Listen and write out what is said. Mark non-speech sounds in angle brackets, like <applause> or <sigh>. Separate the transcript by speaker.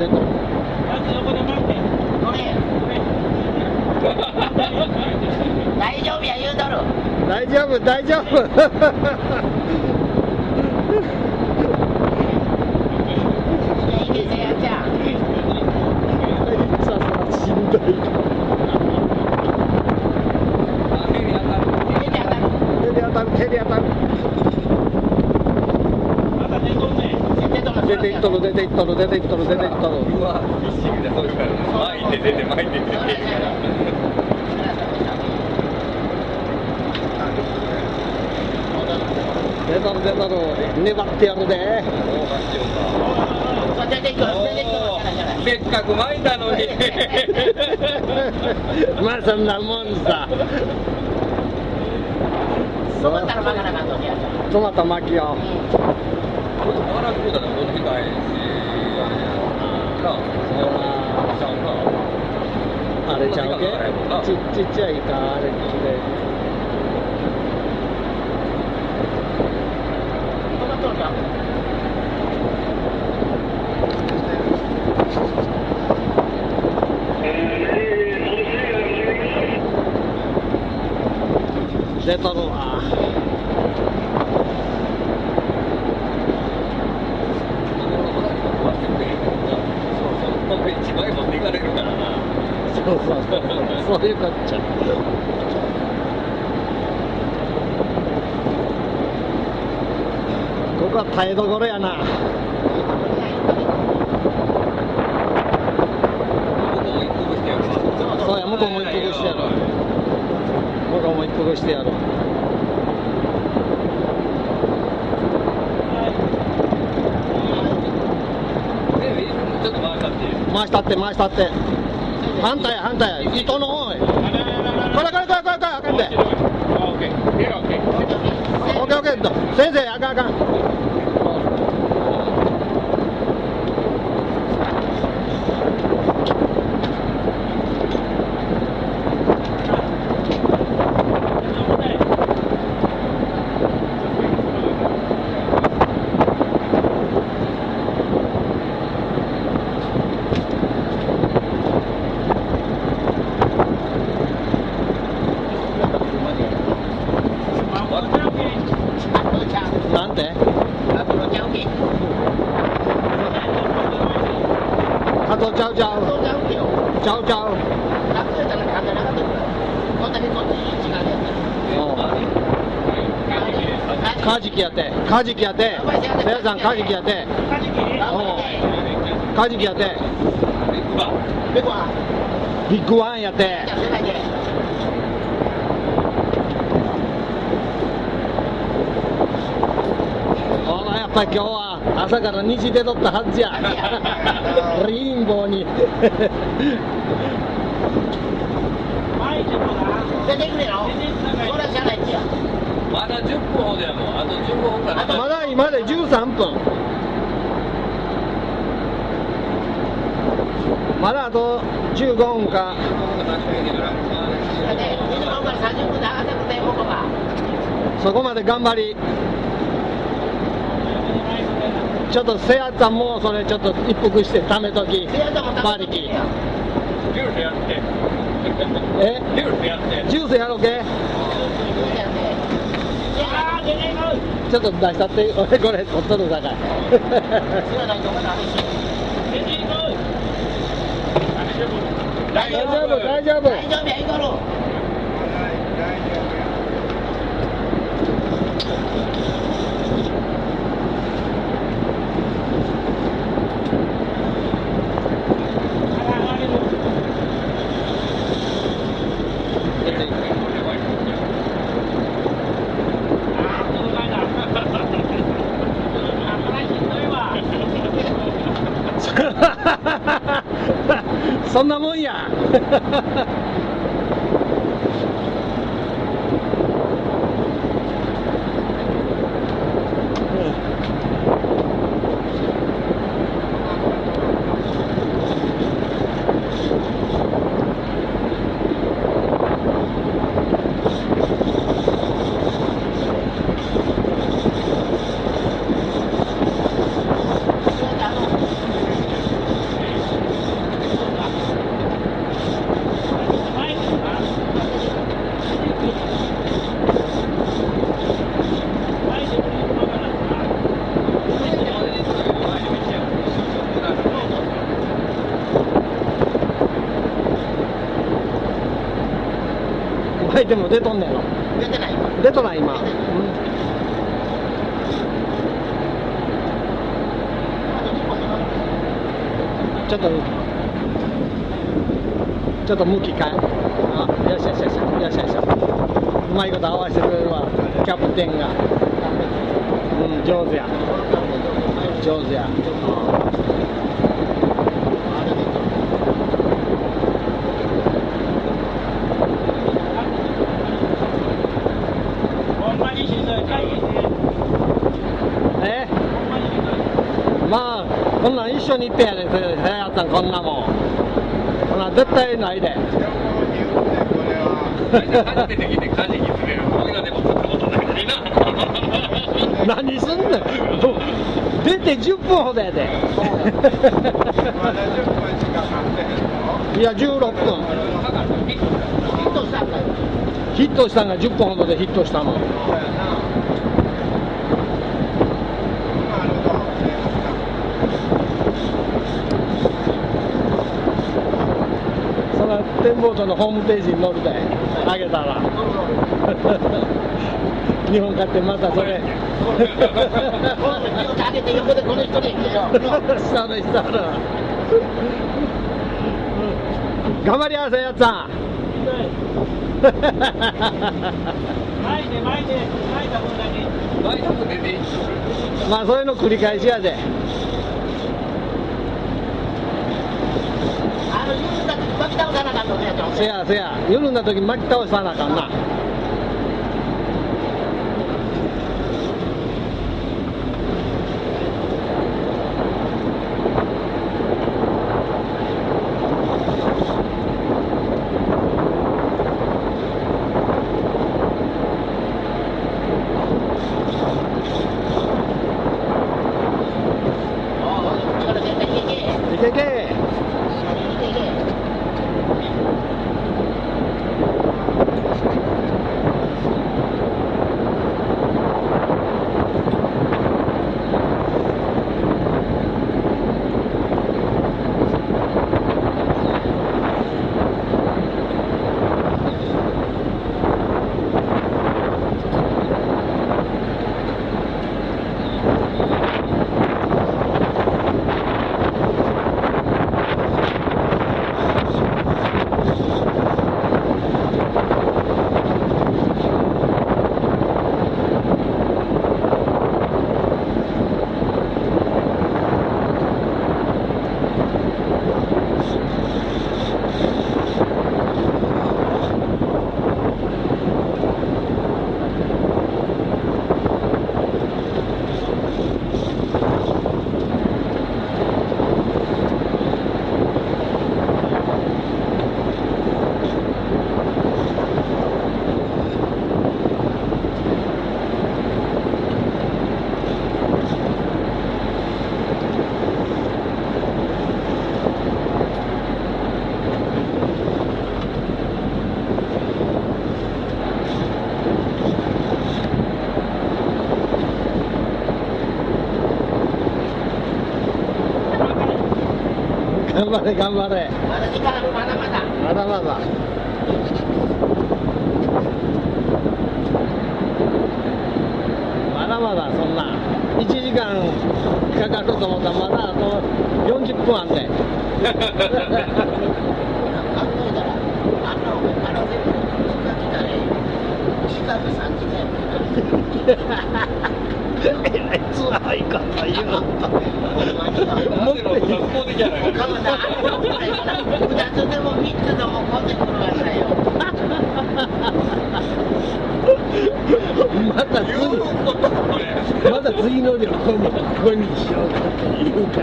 Speaker 1: 大丈夫や言うとる。
Speaker 2: 大丈夫大丈夫。<laughs>
Speaker 1: 手で当たる
Speaker 2: 手で当たる出ていっとる出ていっとる出ていっとる出ていっとる
Speaker 3: うわ必死みたいなそういうから前行って出て前行って出て
Speaker 2: 出とる出とる粘ってやるで
Speaker 1: そう出ていく出ていく
Speaker 3: せっかく巻いたのに。
Speaker 2: まあそんなもんさ
Speaker 1: 止まったら曲がらなかんのや
Speaker 2: トマト巻きよ
Speaker 3: バラあ
Speaker 2: れちゃうけちちっちゃいか？あれきれい
Speaker 1: 止まっとるよ
Speaker 2: 出とるわ
Speaker 3: 一枚持っていかれるからな。
Speaker 2: そうそう。そうそういうこっちゃ。ここは耐えどころやな。そうや向こうも一服してやる向こうも一服してやる
Speaker 3: ちょっと回したって
Speaker 2: 回したって回したって。反対や反対や。糸の方へ。これこれこれこれこれあかんでオッケーオッケー。先生あかんあかんて
Speaker 1: あとちゃうけ
Speaker 2: 加藤ちゃうちゃう
Speaker 1: ちゃう
Speaker 2: ちゃうちゃう
Speaker 1: 楽やったら簡単なかったからこんだけこっち違うやつ
Speaker 2: カジキやってカジキやってせやさんカジキやってカジキやってビッグワンやって
Speaker 1: あ
Speaker 2: やっぱり今日は朝から虹出とったはずや。レインボーに。
Speaker 1: 出てくれよ。それはしゃあないってや
Speaker 3: まだ10分ほどやもんあと15分かな。
Speaker 2: まだ今で13分。まだあと15分か。
Speaker 1: だって20分から。30分で上がってくれここが
Speaker 2: そこまで頑張りちょっとせやったんもそれちょっと一服してためとき。
Speaker 1: せ
Speaker 3: ジュースやって。
Speaker 2: え？
Speaker 3: ジュースやって。
Speaker 2: ジュースやろうけ？ちょっと出したって。俺これ取っとるさかい。大丈夫。大丈夫
Speaker 1: 大丈夫。やいころ
Speaker 2: そんなもんや。<laughs> アイテム出とんねんの
Speaker 1: 出てない
Speaker 2: 出とない今、うん。ちょっと。ちょっと向き変え。あよしよしよし。よしよしうまいこと合わせてくれるわ。キャプテンが。うん上手や。上手や
Speaker 1: まにしんどい会議で
Speaker 2: えまあこんなん一緒にいっぺんやでそれやったんこんなもん。こんなん絶対ないで。
Speaker 3: 初めて来てカジキ詰める。俺がで。も食ったことないのにな。
Speaker 2: 何すんねん出て10分ほどやでいや16分。
Speaker 1: ヒットしたんだよ
Speaker 2: ヒットしたんが10分ほどでヒットしたのその展望塔のホームページに載るであげたら。<laughs> 日本買ってまたそれ。<laughs> 頑張りやせやつさん。
Speaker 1: 前で前で前だ分だけ
Speaker 3: 大学出ていい <laughs>
Speaker 2: まあそういうの繰り返しやで
Speaker 1: あの言うんだって巻き倒さなかったのやと
Speaker 2: せやせや。夜の時巻き倒さなあかんな。頑張れ頑張れ。
Speaker 1: まだ時間あるまだまだ。
Speaker 2: まだまだまだまだそんな。1時間かかると思ったらまだあと40分あんで
Speaker 1: 考えたらあんなお前 <laughs> ら
Speaker 2: いつらいう
Speaker 3: もっと学校できやないか。
Speaker 1: かもなあの2つでも3つでもこんで転がしたよ
Speaker 2: また次。まだ次の旅行にここにしようかって言うから